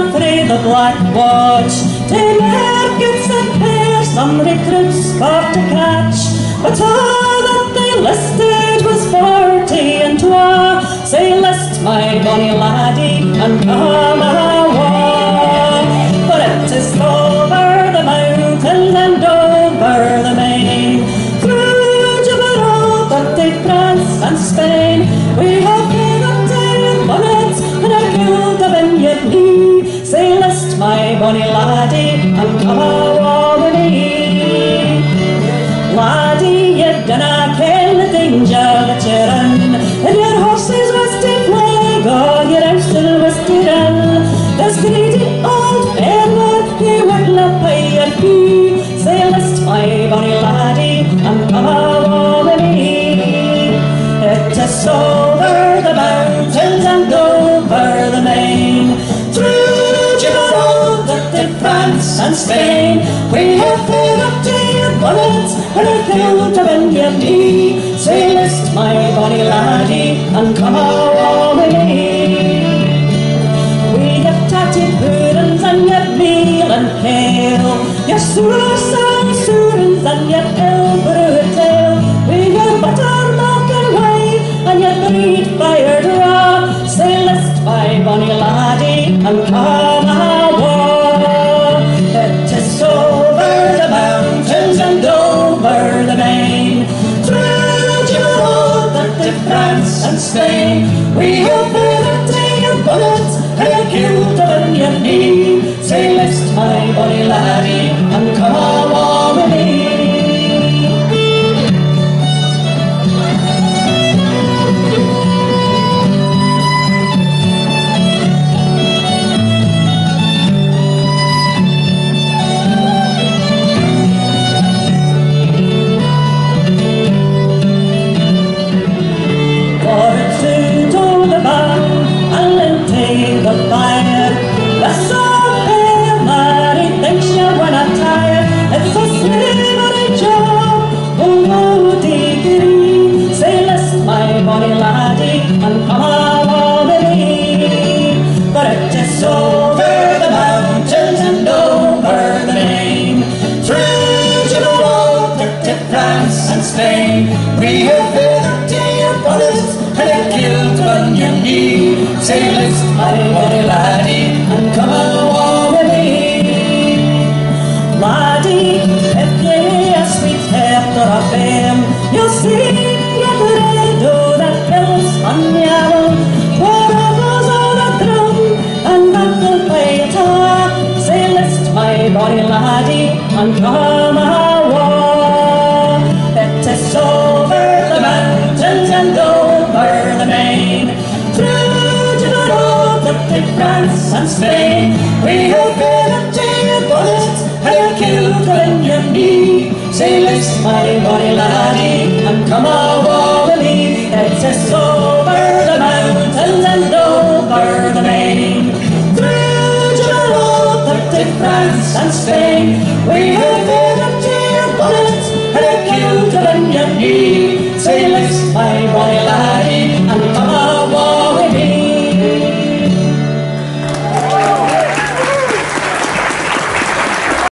the Black Watch. They markets and pairs some recruits for to catch, but all that they listed was forty and twa. Say list my bonny laddie and come This greedy old farmer, he wouldna pay. Say my bonny laddie and me. It is over the mountains and over the main, through Gibraltar to France and Spain. We have. Say list my bonny laddie and come awa with me. Your soorens and your and whey and your. Say laddie and come. It is over the mountains and over the main, through France and Spain. We have been a day of bullets and guilt a guilt on your knee. Say list my bonny laddie and come along France and Spain. We have been your bullets and killed on your knee. Say list my bonny laddie and come awa with me. It is over the mountains and over the main, through Gibraltar to France and Spain. We